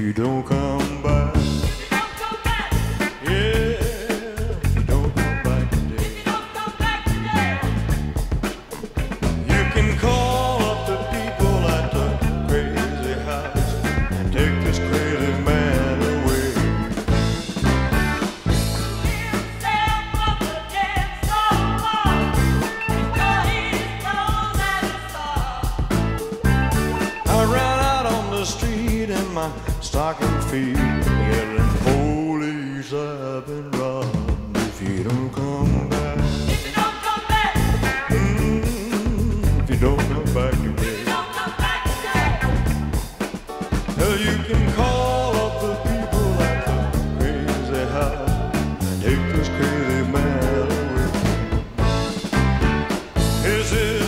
you don't come back. my stocking feet. yeah, Yelling, police, I've been robbed if you don't come back. If you don't come back. Mm, if you don't come back today. If don't come back today. Well, you can call up the people at the crazy house and take this crazy man away. Is it